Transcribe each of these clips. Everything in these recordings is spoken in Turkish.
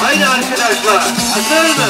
Haydi arkadaşlar. Hazır mı?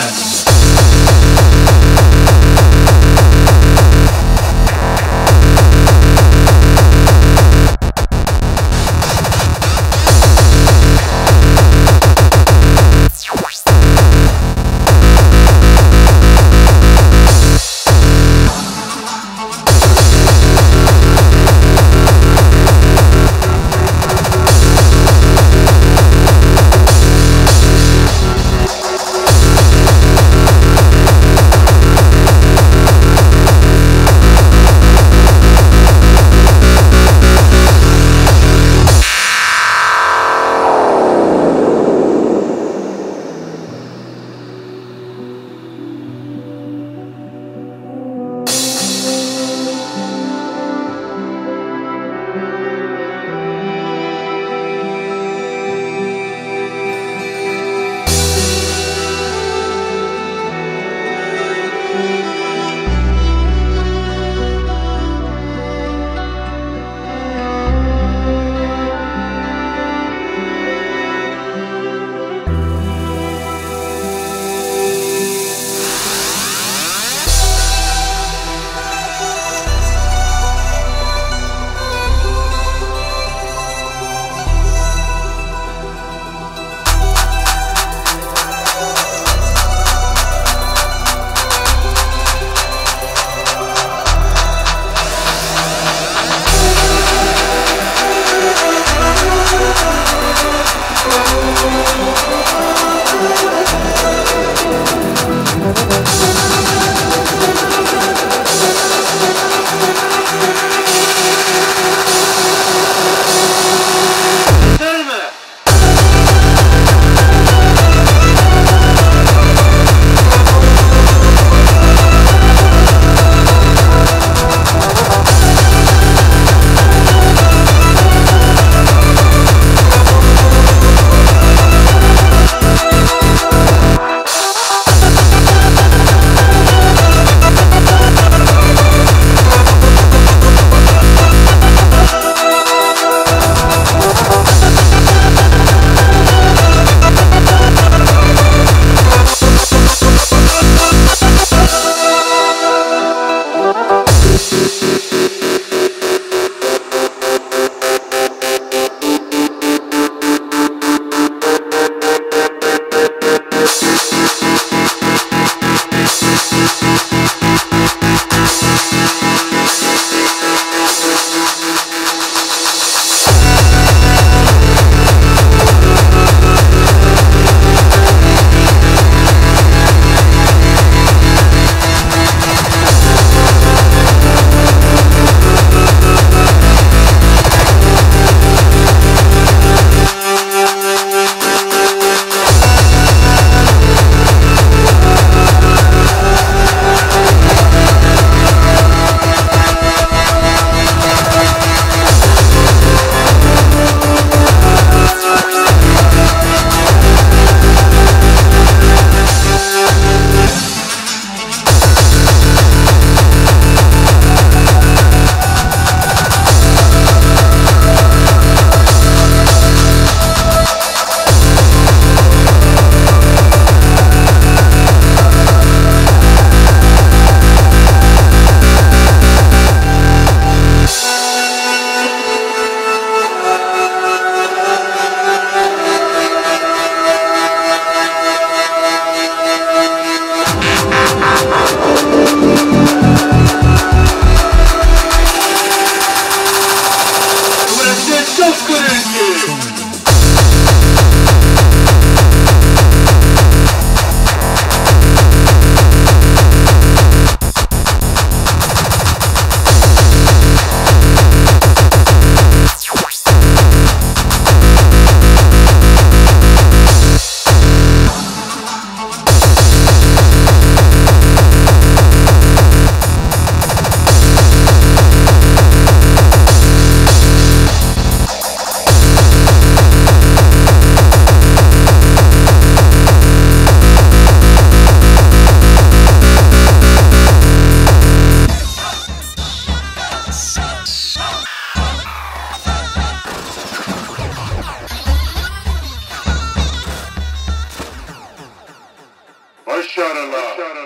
MashaAllah.